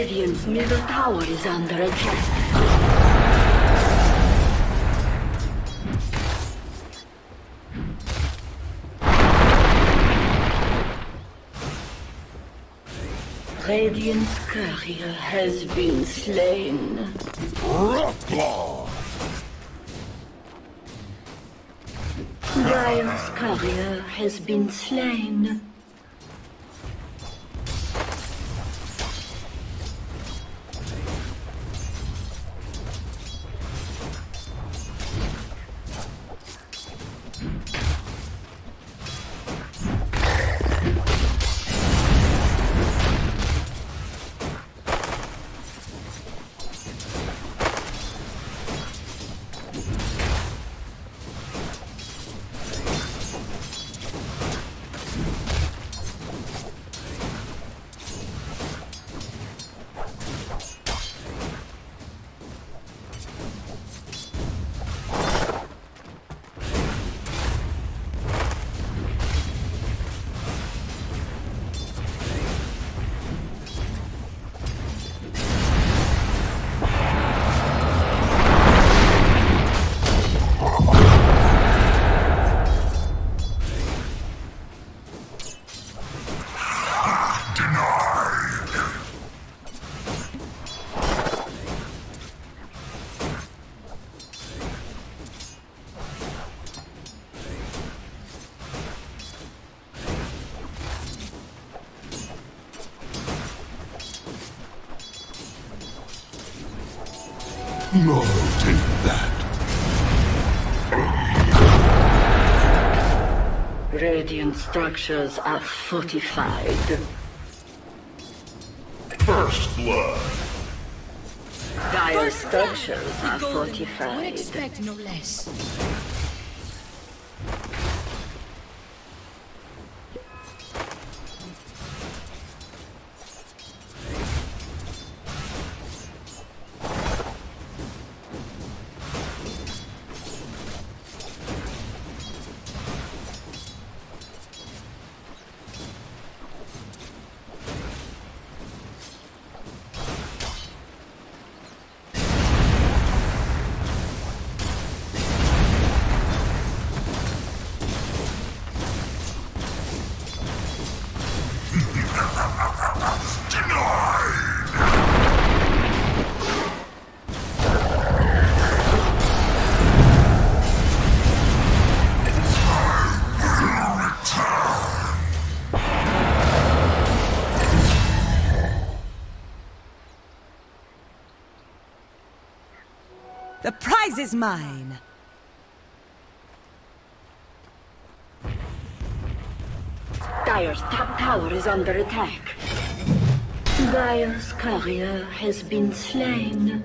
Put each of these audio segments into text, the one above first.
Radiant's middle tower is under attack. Radiant's courier has been slain. Dire's courier has been slain. No, take that. Radiant structures are fortified. First blood. Dire structures are fortified. I would expect no less. Is mine. Dire's top tower is under attack. Dire's courier has been slain.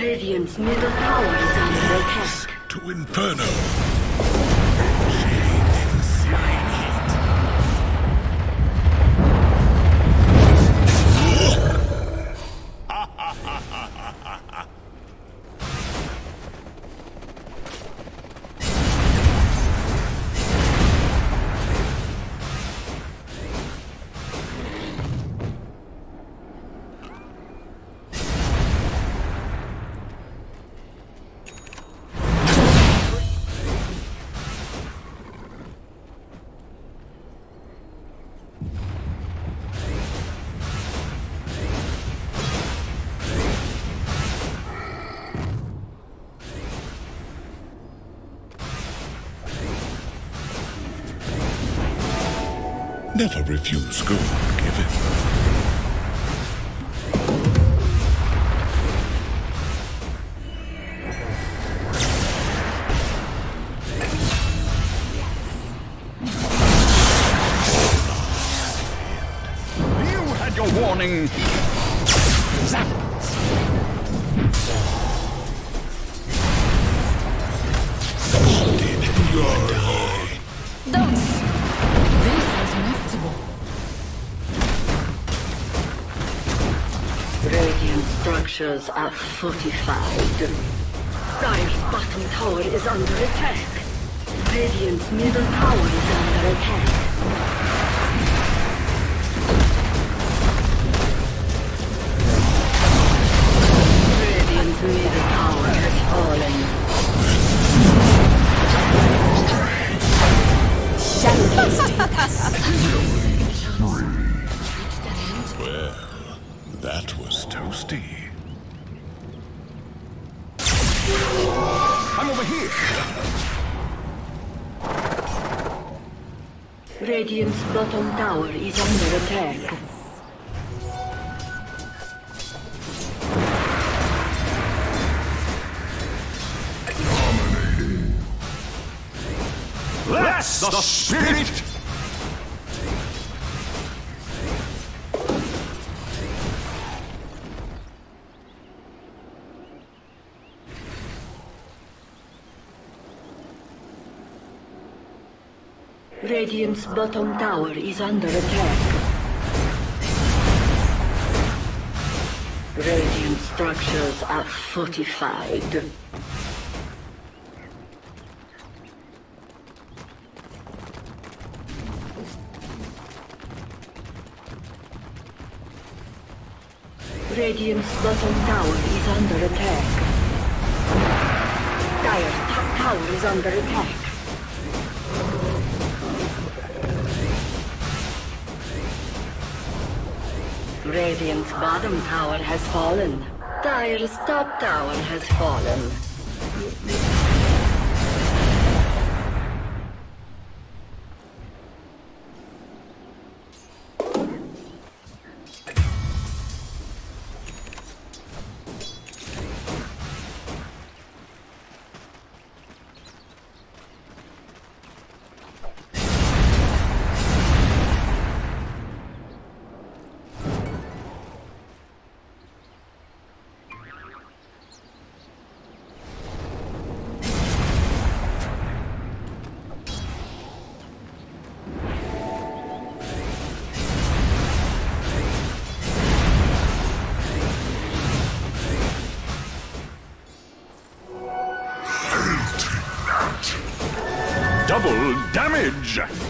Radiant's middle tower is under attack. To Inferno! Refuse. Good are fortified. Dire's bottom tower is under attack. Radiant's middle tower is under attack. Radiant's middle tower has fallen. Well, that was toasty. I'm over here. Radiant's bottom tower is under attack. Dominating. That's the spirit. Radiant's bottom tower is under attack. Radiant structures are fortified. Radiant's bottom tower is under attack. Dire top tower is under attack. Radiant's bottom tower has fallen. Dire's top tower has fallen. Damage!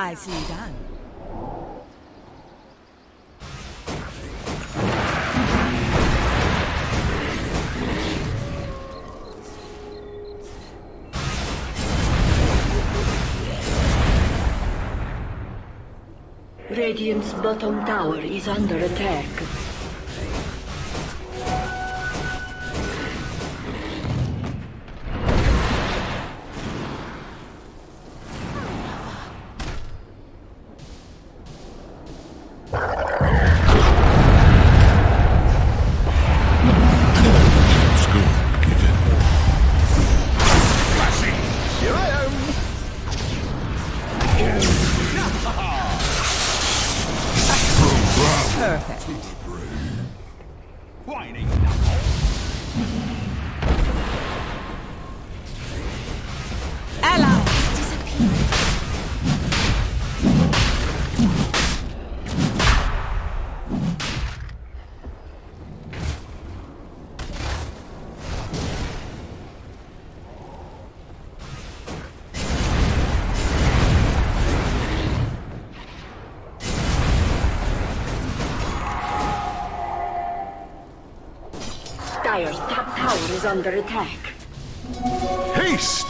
Nicely done. Radiant's bottom tower is under attack. Is under attack. Haste!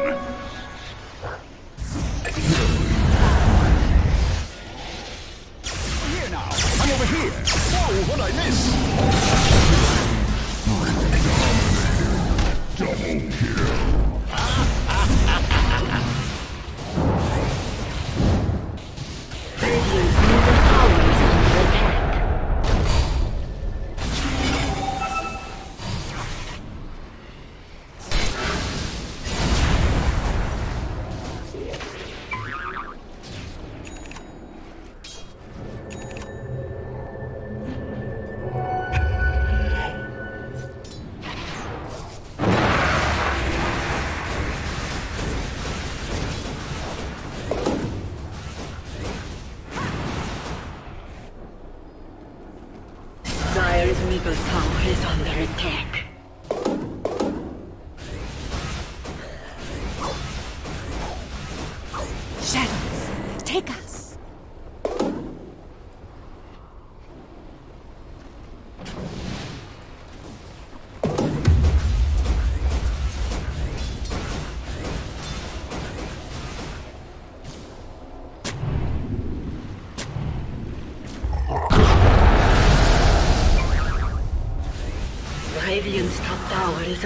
Middle tower is under attack. Shadows, take us.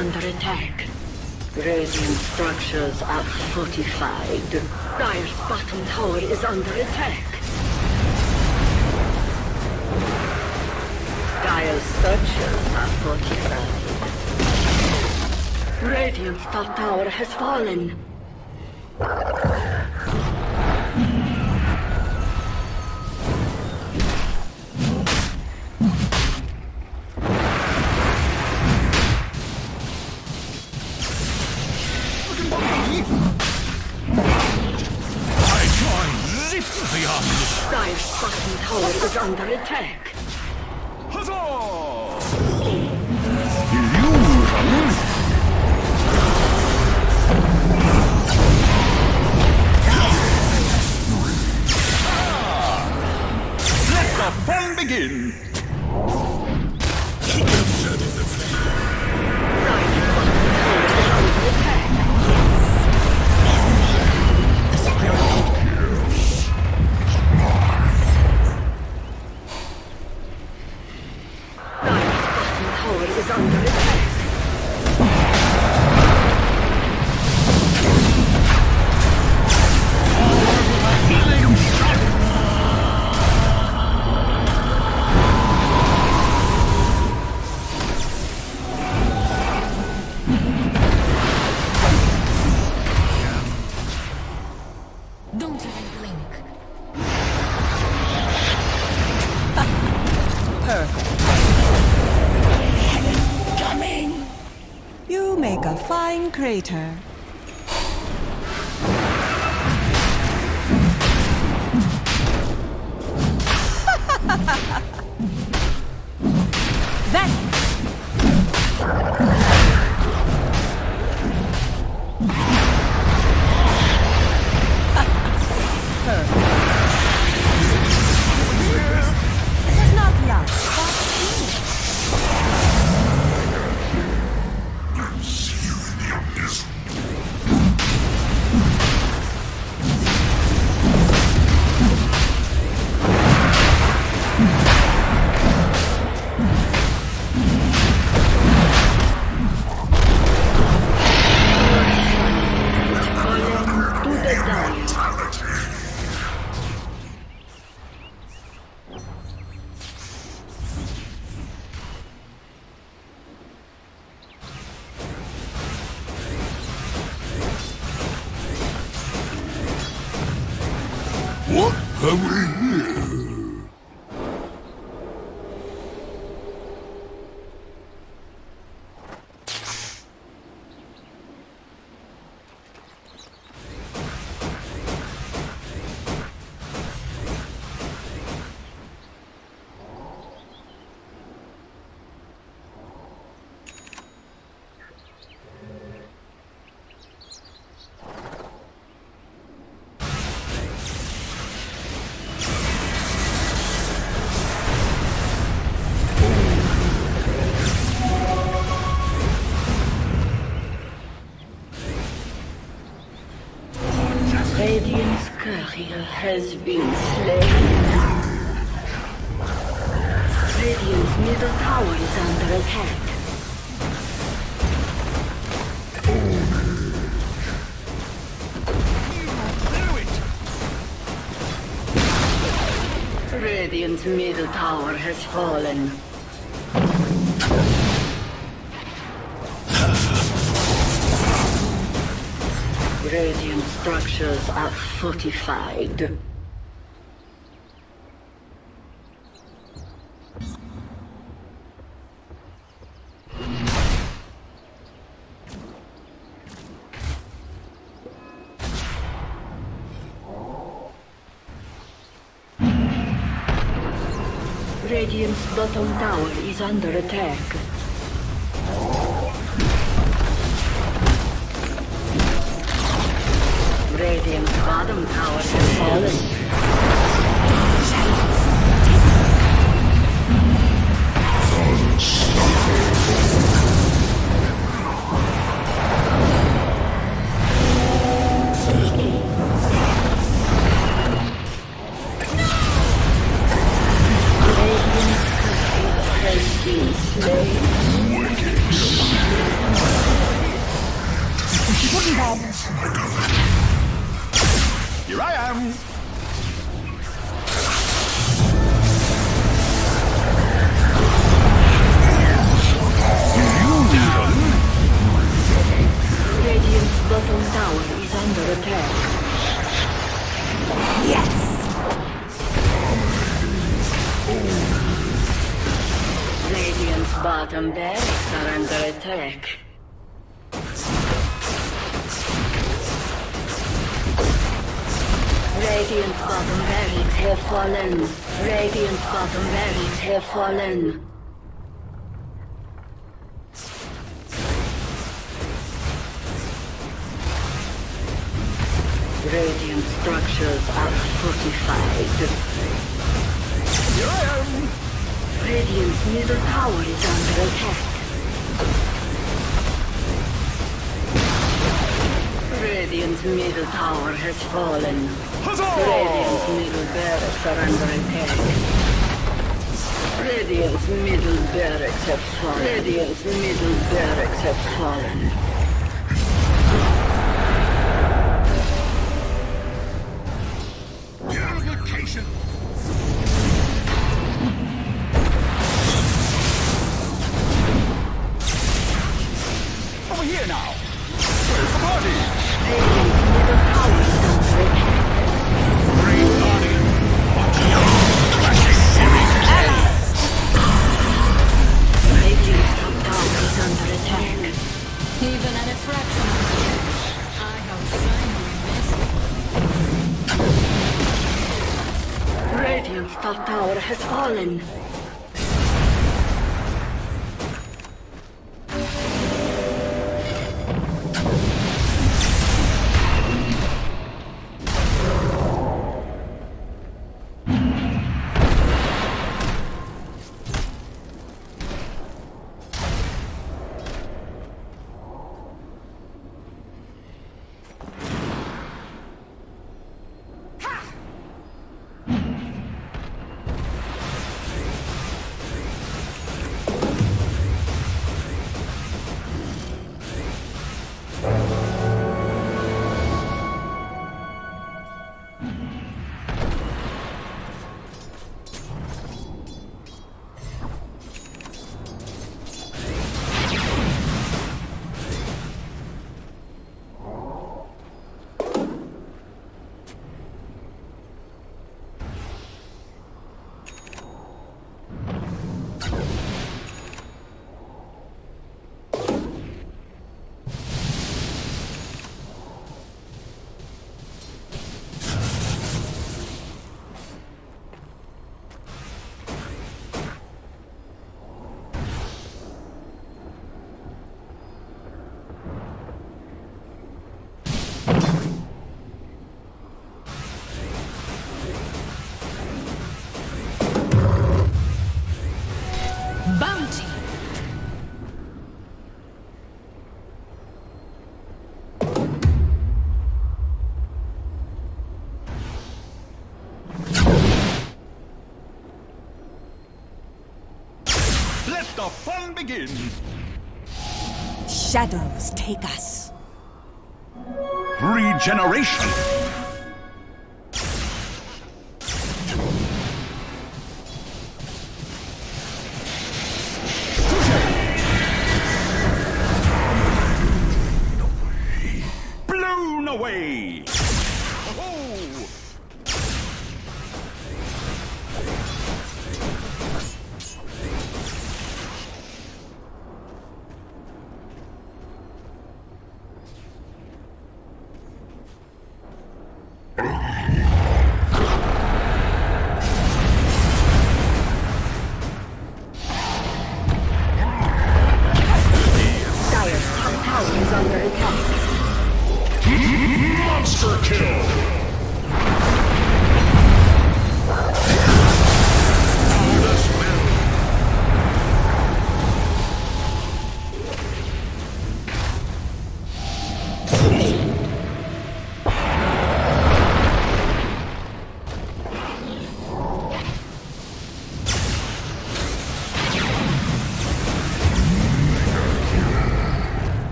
Under attack. Radiant structures are fortified. Dire's bottom tower is under attack. Dire's structures are fortified. Radiant's top tower has fallen. Under attack. Has been slain. Radiant's middle tower is under attack. Radiant's middle tower has fallen. Structures are fortified. Radiant's bottom tower is under attack. Radiant's bottom tower has fallen. Radiant's courier has been slain. Here I am. Radiant's bottom tower is under attack. Yes! Radiant's bottom barracks are under attack. Radiant's bottom barracks have fallen. Radiant's bottom barracks have fallen. Radiant structures are fortified. Here I am. Radiant's middle tower is under attack. Radiant's middle tower has fallen. Huzzah! Radiant's middle barracks are under attack. Radiant's middle barracks have fallen. Radiant's middle barracks have fallen. The fun begin! Shadows take us. Regeneration!